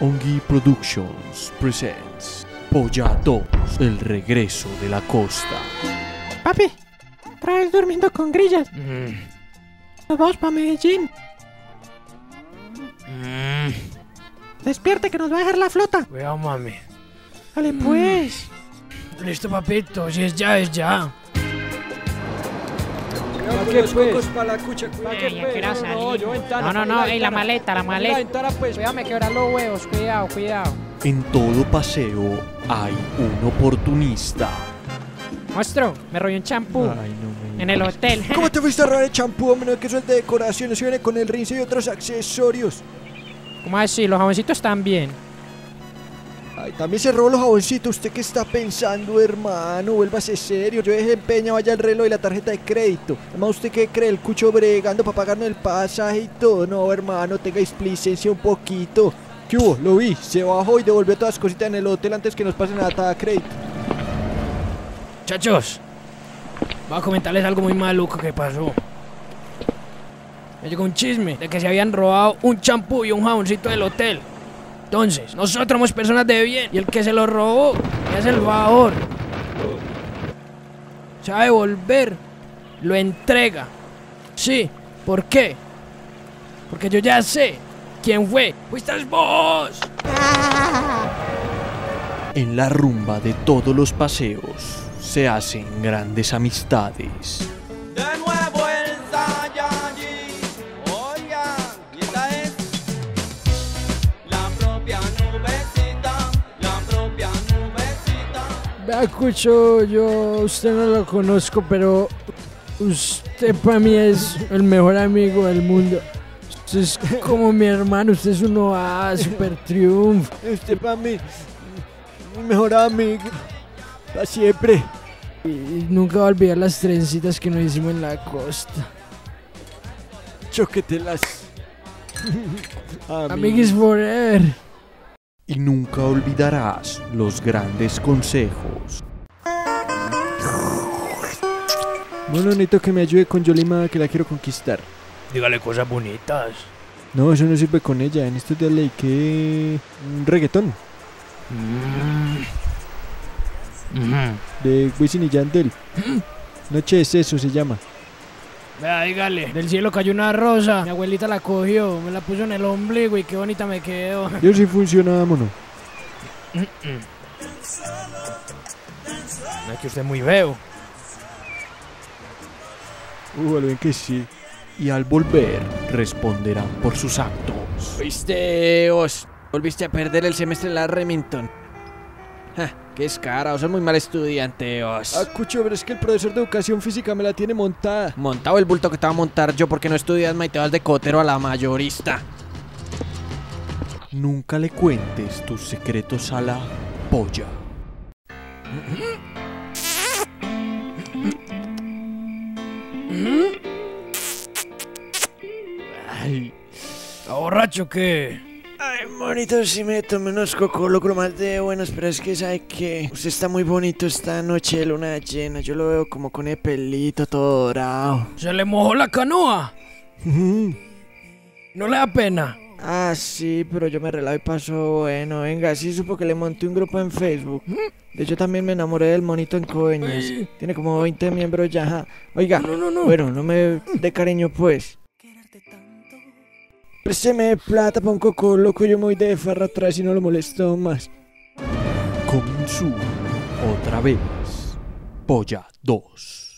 Ongi Productions presents Polla 2, el regreso de la costa. Papi, otra vez durmiendo con grillas. Mm, Nos vamos para Medellín. mm, Despierte que nos va a dejar la flota. Cuidado, mami. Dale pues. Listo, papito. Si es ya, es ya. Qué pues? para la cucha, Ay, ya quiero salir. No, no, no, la maleta, la maleta. pues. Cuidado, me quebran los huevos, cuidado, cuidado. En todo paseo hay un oportunista. Monstruo, me robé un champú Ay, no me en el hotel. ¿Cómo te fuiste a robar el champú, hombre? Que eso es de decoración, eso viene con el rince y otros accesorios. ¿Cómo así? Los jaboncitos también. También se robó los jaboncitos. ¿Usted qué está pensando, hermano? Vuélvase serio. Yo dejé empeña, vaya el reloj y la tarjeta de crédito. Además, ¿usted qué cree? El cucho bregando para pagarme el pasaje y todo. No, hermano, tenga licencia un poquito. ¿Qué hubo? Lo vi. Se bajó y devolvió todas las cositas en el hotel antes que nos pasen la data de crédito. Chachos, voy a comentarles algo muy maluco que pasó. Me llegó un chisme de que se habían robado un champú y un jaboncito del hotel. Entonces, nosotros somos personas de bien y el que se lo robó hace el favor. Se va a devolver, lo entrega. Sí, ¿por qué? Porque yo ya sé quién fue. ¡Fuiste vos! En la rumba de todos los paseos se hacen grandes amistades. Nubecita. Vea, Cucho, yo usted no lo conozco, pero usted para mí es el mejor amigo del mundo. Usted es como mi hermano, usted es uno a super triunfo. Este para mí, mi mejor amigo. Para siempre. Y nunca va a olvidar las trencitas que nos hicimos en la costa. Choquetelas. Amiguis forever. Y nunca olvidarás los grandes consejos. Bueno, necesito que me ayude con Yolima que la quiero conquistar. Dígale cosas bonitas. No, eso no sirve con ella. En estos días leí que... Un reggaetón. De Wisin y Yandel. Noche de seso se llama. Vea, dígale. Del cielo cayó una rosa. Mi abuelita la cogió, me la puso en el ombligo y qué bonita me quedó. Yo sí funciona, vámonos. No es que usted es muy veo. Uh, al bien que sí. Y al volver responderán por sus actos. Viste, vos. Volviste a perder el semestre en la Remington. Qué escara, sos muy mal estudiante, vos. Ah, Cucho, pero es que el profesor de educación física me la tiene montada. Montado el bulto que te va a montar yo porque no estudias más y te vas de cotero a la mayorista. Nunca le cuentes tus secretos a la polla. Ay. ¿Está borracho qué? Ay, bonito, si me tomé unos cocolo más de buenos, pero es que sabe que usted está muy bonito esta noche de luna llena. Yo lo veo como con el pelito todo dorado. ¿Se le mojó la canoa? ¿No le da pena? Ah, sí, pero yo me relajo y paso bueno. Venga, sí supo que le monté un grupo en Facebook. De hecho, también me enamoré del monito en Coeñas. Tiene como 20 miembros ya. Oiga, bueno, no me dé cariño, pues. Présteme plata para un coco loco. Yo me voy de farra atrás y no lo molesto más. Comenzó otra vez. Polla 2.